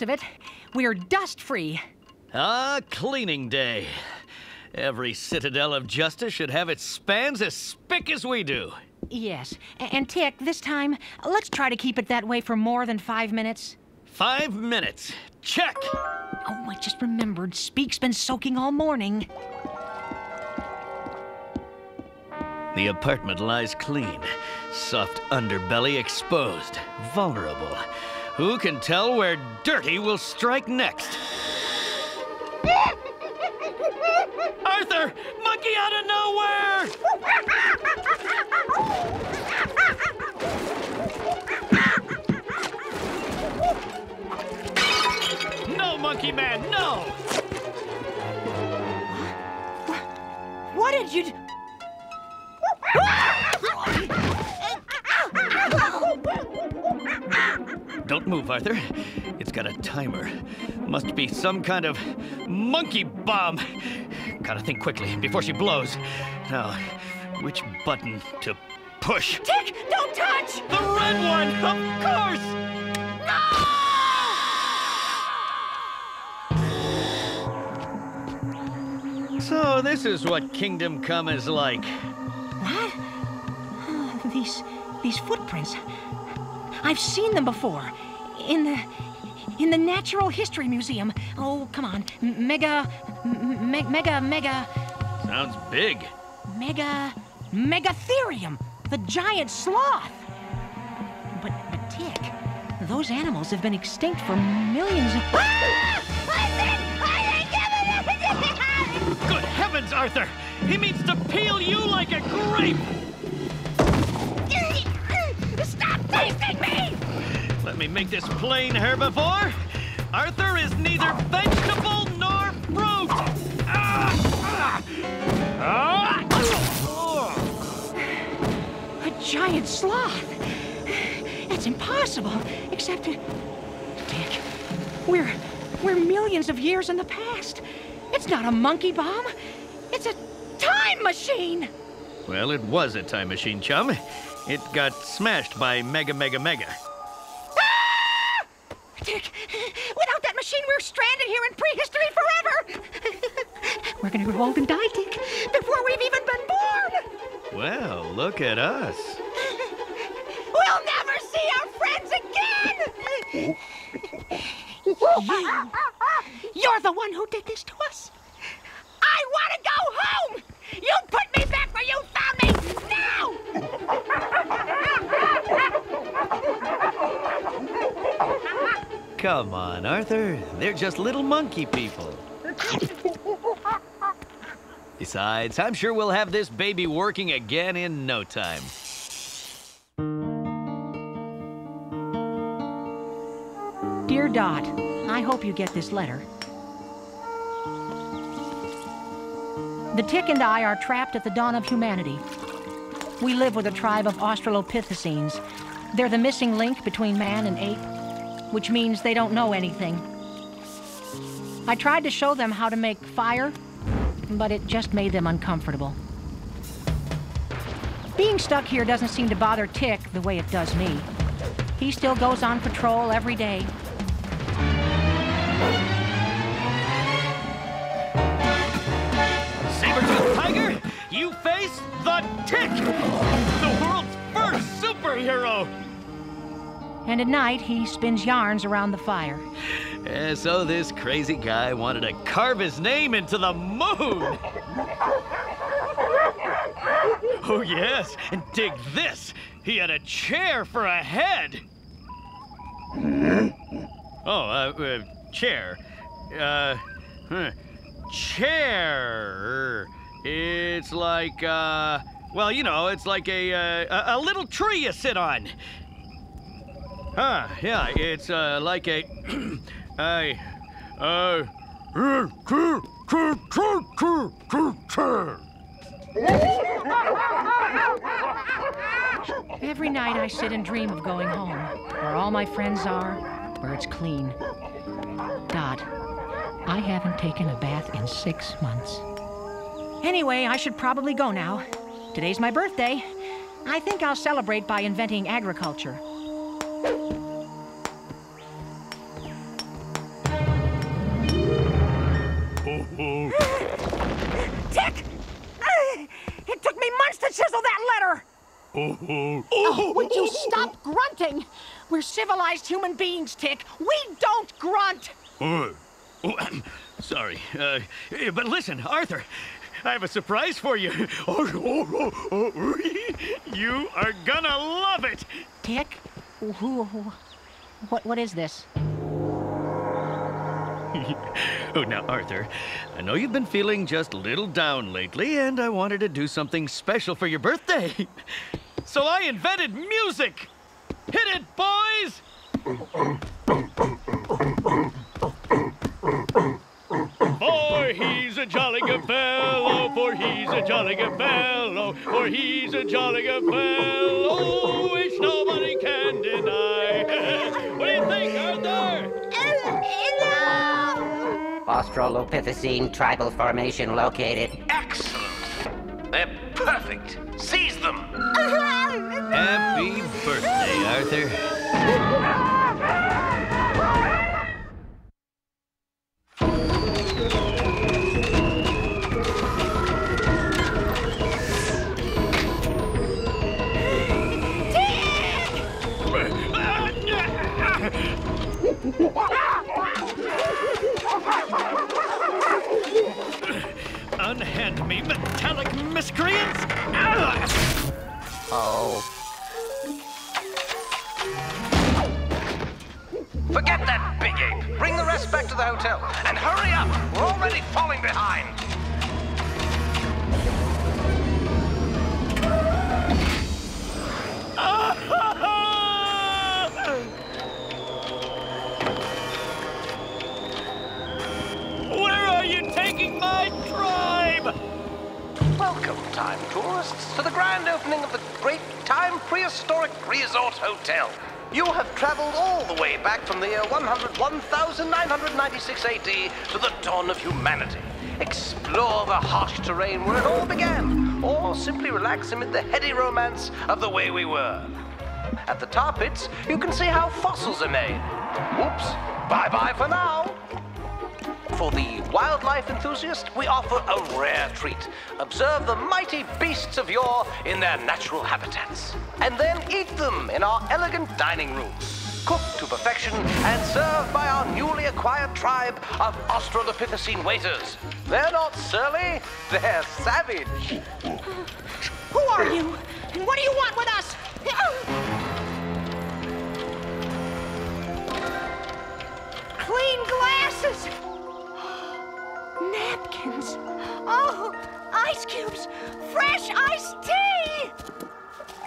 last of it. We're dust free. Ah, cleaning day. Every citadel of justice should have its spans as spick as we do. Yes. And Tick, this time, let's try to keep it that way for more than five minutes. Five minutes. Check. Oh, I just remembered. Speak's been soaking all morning. The apartment lies clean, soft underbelly exposed, vulnerable. Who can tell where dirty will strike next? Arthur! Monkey out of nowhere! Arthur. It's got a timer. Must be some kind of monkey bomb. Gotta think quickly before she blows. Now, which button to push? Tick, don't touch! The red one, of course! No! So this is what Kingdom Come is like. What? Oh, these these footprints. I've seen them before. In the in the Natural History Museum. Oh, come on. M- Mega m- me- mega mega Sounds big. mega megatherium, the giant sloth. But but Tick, those animals have been extinct for millions of Good heavens, Arthur! He means to peel you like a grape! Me make this plain, herbivore. Arthur is neither vegetable nor fruit. Ah, ah, ah. A giant sloth. It's impossible. Except, Tick, we're we're millions of years in the past. It's not a monkey bomb. It's a time machine. Well, it was a time machine, chum. It got smashed by Mega Mega Mega. Tick, without that machine, we're stranded here in prehistory forever. we're gonna grow old and die, Tick, before we've even been born. Well, look at us. We'll never see our friends again! you, you're the one who did this to Come on, Arthur. They're just little monkey people. Besides, I'm sure we'll have this baby working again in no time. Dear Dot, I hope you get this letter. The Tick and I are trapped at the dawn of humanity. We live with a tribe of Australopithecines. They're the missing link between man and ape, which means they don't know anything. I tried to show them how to make fire, but it just made them uncomfortable. Being stuck here doesn't seem to bother Tick the way it does me. He still goes on patrol every day, tiger, you face the Tick, the world's first superhero. And at night, he spins yarns around the fire. And so this crazy guy wanted to carve his name into the moon. Oh, yes, and dig this. He had a chair for a head. Oh, uh, uh chair. Uh, huh. chair. It's like, uh, well, you know, it's like a, uh, a little tree you sit on. Huh, yeah, it's, uh, like a, a, uh, Every night I sit and dream of going home, where all my friends are, where it's clean. Dot, I haven't taken a bath in six months. Anyway, I should probably go now. Today's my birthday. I think I'll celebrate by inventing agriculture. Tick! It took me months to chisel that letter! oh, would you stop grunting? We're civilized human beings, Tick. We don't grunt! Oh, sorry. Uh, but listen, Arthur, I have a surprise for you. you are gonna love it! Tick, who, what, what is this? oh, now, Arthur, I know you've been feeling just a little down lately, and I wanted to do something special for your birthday. so I invented music. Hit it, boys! For he's a jolly good fellow, for he's a jolly good fellow, for he's a jolly good fellow, Australopithecine tribal formation located. Excellent. They're perfect. Seize them. Happy birthday, Arthur. Tourists, to the grand opening of the great time prehistoric resort hotel. You have traveled all the way back from the year 100 1996 AD to the dawn of humanity. Explore the harsh terrain where it all began, or simply relax amid the heady romance of the way we were. At the tar pits, you can see how fossils are made. Oops, bye-bye for now. For the wildlife enthusiast, we offer a rare treat. Observe the mighty beasts of yore in their natural habitats, and then eat them in our elegant dining room. Cooked to perfection and served by our newly acquired tribe of Australopithecine waiters. They're not surly, they're savage. Who are you? And what do you want with us? Clean glasses! Napkins! Oh, ice cubes! Fresh iced tea!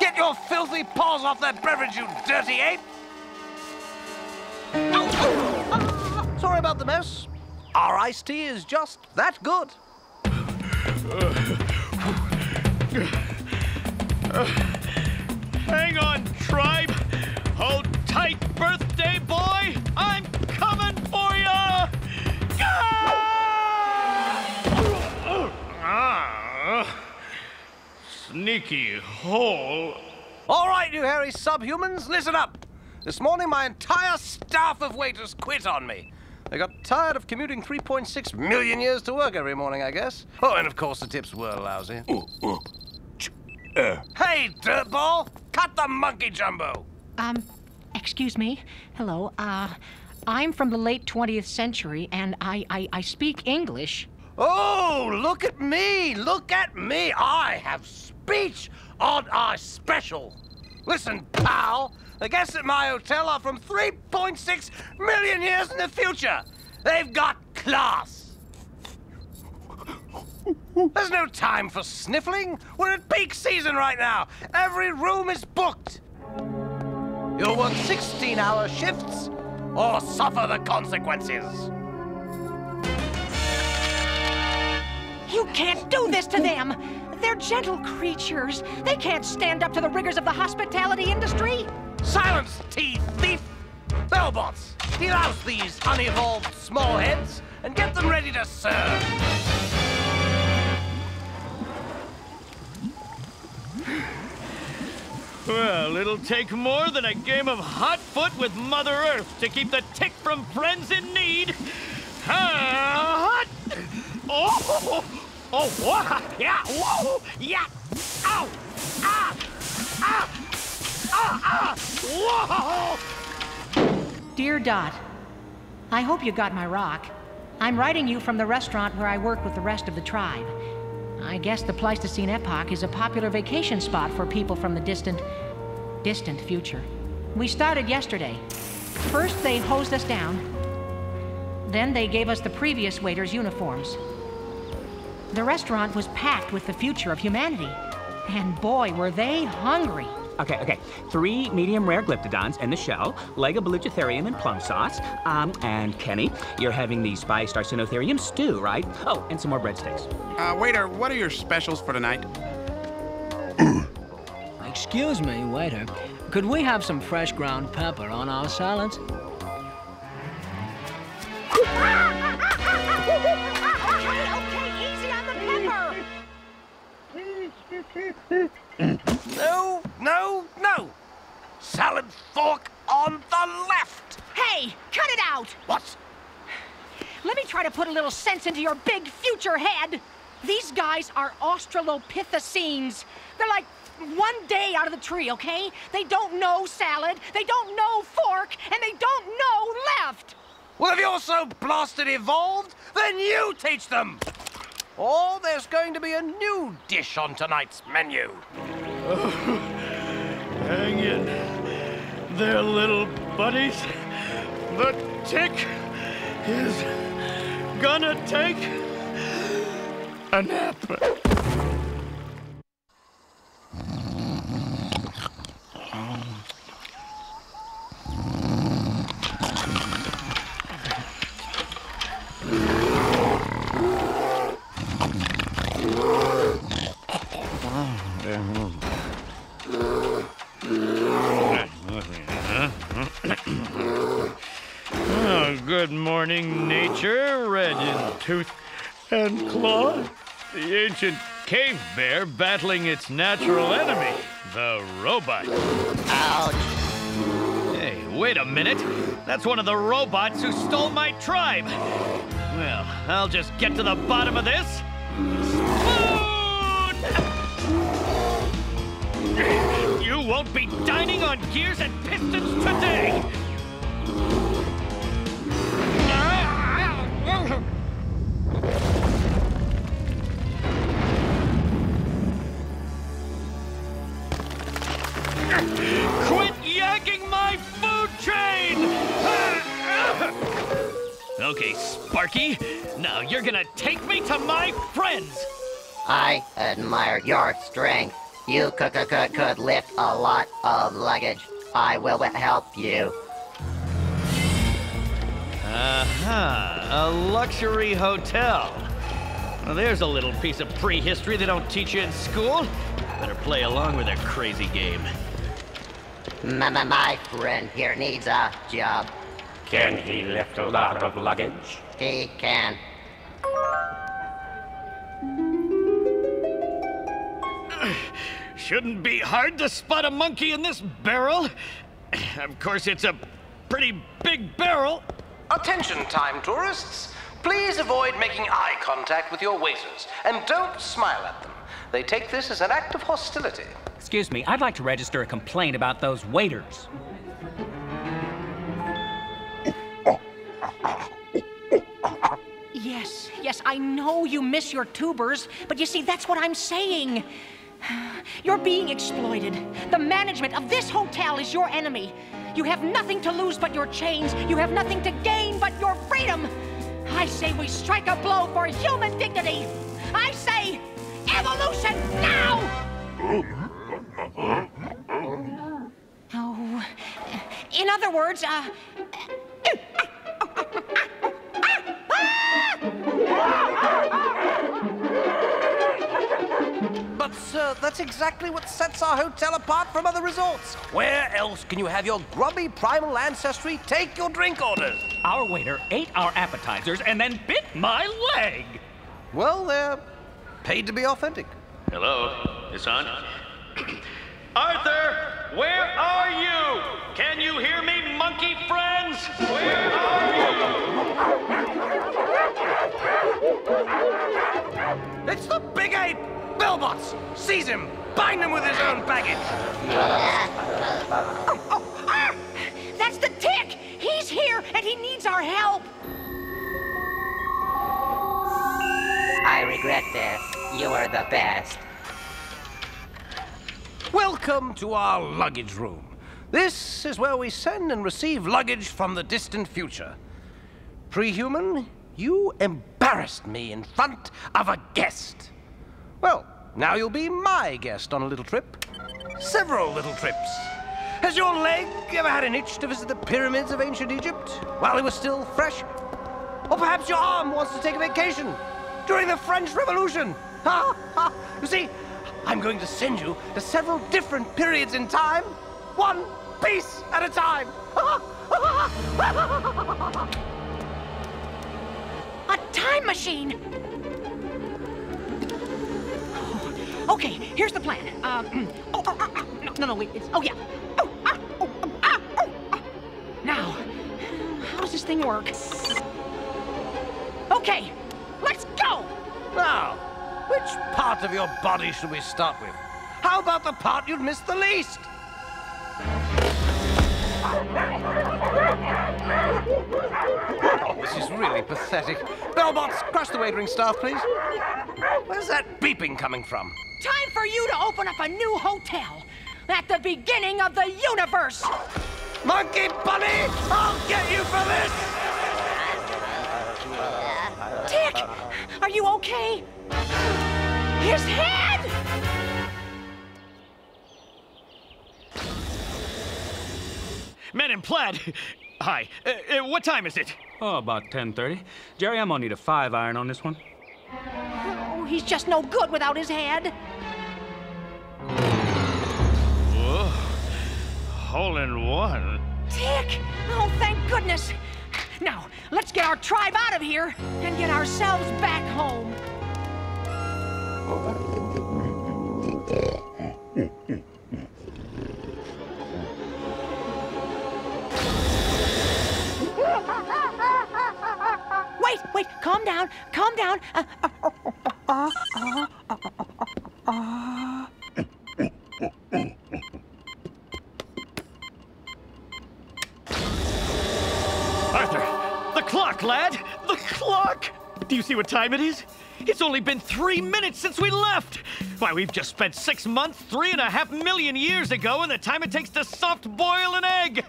Get your filthy paws off that beverage, you dirty ape! Oh, oh, oh. Sorry about the mess. Our iced tea is just that good. Hang on, tribe. Hold tight, birthday Sneaky Hall. All right, you hairy subhumans, listen up. This morning, my entire staff of waiters quit on me. They got tired of commuting 3.6 million years to work every morning, I guess. Oh, and of course, the tips were lousy. Hey, dirtball! Cut the monkey jumbo! Um, excuse me. Hello. Uh, I'm from the late 20th century, and I, I, I speak English. Oh, look at me! Look at me! I have speech on our special. Listen, pal, the guests at my hotel are from 3.6 million years in the future. They've got class. There's no time for sniffling. We're at peak season right now. Every room is booked. You'll work 16 hour shifts or suffer the consequences. You can't do this to them! They're gentle creatures. They can't stand up to the rigors of the hospitality industry. Silence, tea thief! Bellbots, delouse these unevolved small heads and get them ready to serve. Well, it'll take more than a game of hot foot with Mother Earth to keep the tick from friends in need. Ah, hot! Oh, oh, wow, yeah, whoa, yeah, ow, ah, ah, ah! Whoa! Dear Dot, I hope you got my rock. I'm writing you from the restaurant where I work with the rest of the tribe. I guess the Pleistocene epoch is a popular vacation spot for people from the distant, distant future. We started yesterday. First, they hosed us down. Then they gave us the previous waiters' uniforms. The restaurant was packed with the future of humanity. And boy, were they hungry. Okay, okay. Three medium rare glyptodons in the shell, leg of baluchitherium and plum sauce. Um, and Kenny, you're having the spiced arsinoitherium stew, right? Oh, and some more breadsticks. Uh, waiter, what are your specials for tonight? Excuse me, waiter. Could we have some fresh ground pepper on our salads? Salad fork on the left! Hey, cut it out! What? Let me try to put a little sense into your big future head. These guys are Australopithecines. They're like one day out of the tree, okay? They don't know salad, they don't know fork, and they don't know left. Well, if you're so blasted evolved, then you teach them! Or there's going to be a new dish on tonight's menu. Hang in there, little buddies. The tick is gonna take a nap. Ancient cave bear battling its natural enemy, the robot. Ouch! Hey, wait a minute. That's one of the robots who stole my tribe. Well, I'll just get to the bottom of this. Spoon! You won't be dining on gears and pistons today! Sparky. Now you're gonna take me to my friends! I admire your strength. You could, could, could, lift a lot of luggage. I will help you. Aha, a luxury hotel. Well, there's a little piece of prehistory they don't teach you in school. Better play along with their crazy game. My, my, my friend here needs a job. Can he lift a lot of luggage? He can. Shouldn't be hard to spot a monkey in this barrel. Of course, it's a pretty big barrel. Attention, time tourists. Please avoid making eye contact with your waiters and don't smile at them. They take this as an act of hostility. Excuse me, I'd like to register a complaint about those waiters. Yes, I know you miss your tubers, but you see, that's what I'm saying. You're being exploited. The management of this hotel is your enemy. You have nothing to lose but your chains. You have nothing to gain but your freedom. I say we strike a blow for human dignity. I say evolution now! Oh, in other words, uh, But, sir, that's exactly what sets our hotel apart from other resorts. Where else can you have your grubby primal ancestry take your drink orders? Our waiter ate our appetizers and then bit my leg. Well, they're paid to be authentic. Hello, it's on. Arthur, where are you? Can you hear me, monkey friends? Where are you? It's the big ape! Bellbots! Seize him! bind him with his own baggage. Ah! That's the tick! He's here and he needs our help! I regret this. You are the best. Welcome to our luggage room. This is where we send and receive luggage from the distant future. Pre-human, you embarrassed me in front of a guest. Well, now you'll be my guest on a little trip. Several little trips. Has your leg ever had an itch to visit the pyramids of ancient Egypt while it was still fresh? Or perhaps your arm wants to take a vacation during the French Revolution? Ha ha! You see, I'm going to send you to several different periods in time, one piece at a time. A time machine! Okay, here's the plan. Uh, oh, oh, oh, oh, no, no, no, wait. It's, oh, yeah. Oh, ah, oh, oh, ah, oh, ah. Now, how does this thing work? Okay, let's go! Now, which part of your body should we start with? How about the part you'd miss the least? This is really pathetic. Bellbots, crush the waitering staff, please. Where's that beeping coming from? Time for you to open up a new hotel at the beginning of the universe! Monkey Bunny, I'll get you for this! Tick, are you okay? His head! Men in plaid! Hi. Uh, uh, what time is it? Oh, about 10.30. Jerry, I'm gonna need a five iron on this one. Oh, he's just no good without his head. Whoa. Hole in one. Tick! Oh, thank goodness! Now, let's get our tribe out of here and get ourselves back home. Wait, calm down, calm down. Uh, uh. Arthur, the clock, lad! The clock! Do you see what time it is? It's only been three minutes since we left! Why, we've just spent six months, three and a half million years ago, in the time it takes to soft boil an egg!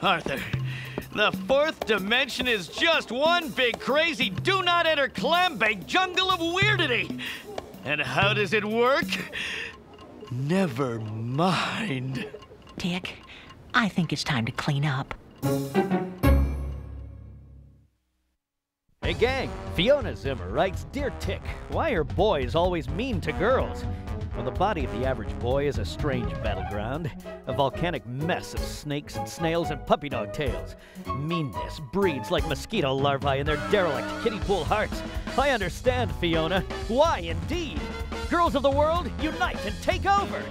Arthur, the fourth dimension is just one big crazy do not enter clambake jungle of weirdity! And how does it work? Never mind. Tick, I think it's time to clean up. Hey gang, Fiona Zimmer writes Dear Tick, why are boys always mean to girls? Well, the body of the average boy is a strange battleground, a volcanic mess of snakes and snails and puppy dog tails. Meanness breeds like mosquito larvae in their derelict kiddie pool hearts. I understand, Fiona. Why, indeed? Girls of the world, unite and take over!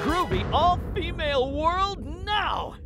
Groovy all female world now!